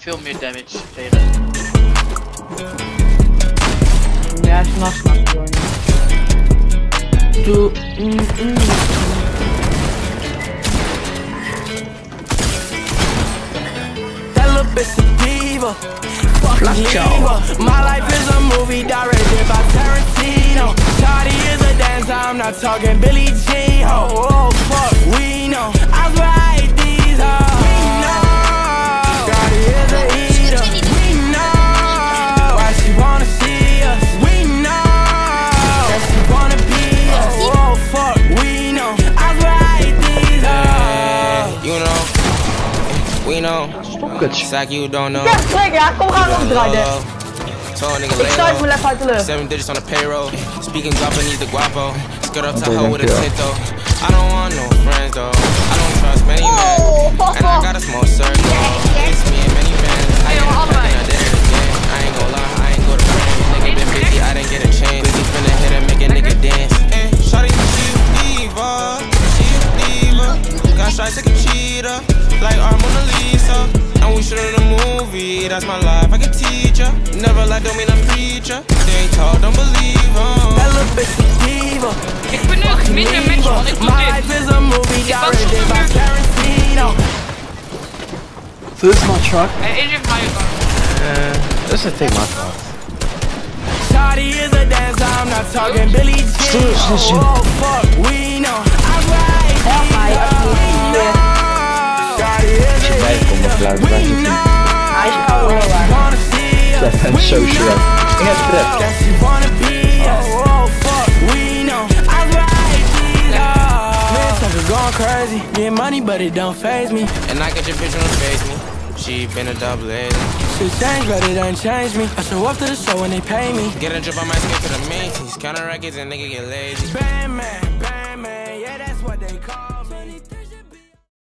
veel meer damage tegen. Ja, snap, snap, Jorn. Doe. Mm, mm. That little bitch a diva. Fucking Flacho. leave My life is a movie directed by Tarantino. Shawty is a dancer, I'm not talking Billie Jean. We know. kutje. It's like you don't know. Ja, kijk, ja, kom gaan we opdraaien. Told nigga Ik sluit me lay even uit de lucht. Seven digits on the payroll. Speaking Japanese, the guapo. Skirt up to Okay, hoe with a thank Got shots like a cheetah. Like our Mona Lisa. And we shootin' a movie, that's my life, I can teach ya. Never lie, don't mean I'm preacher. They ain't tall, don't believe 'em. That little bitch a diva. Ik ben nu minder match man, ik doe My life is a movie Ik was directed by zonder- Tarantino. So this is my truck. Hey, is even mij ook. Uh, this is take my truck. Shawty is a dancer, I'm not talking Billie Jean. Oh, oh, fuck, we know. She wanna be us. Oh, oh, fuck, we know. I ride these hoes. Man, suckers going crazy. Get money, but it don't phase me. And I get your bitch on the face me. She been a double lady. Shit change, but it ain't change me. I show up to the show when they pay me. Get a drip on my skin to the main. Counter records and nigga get lazy. Bang, man, bang.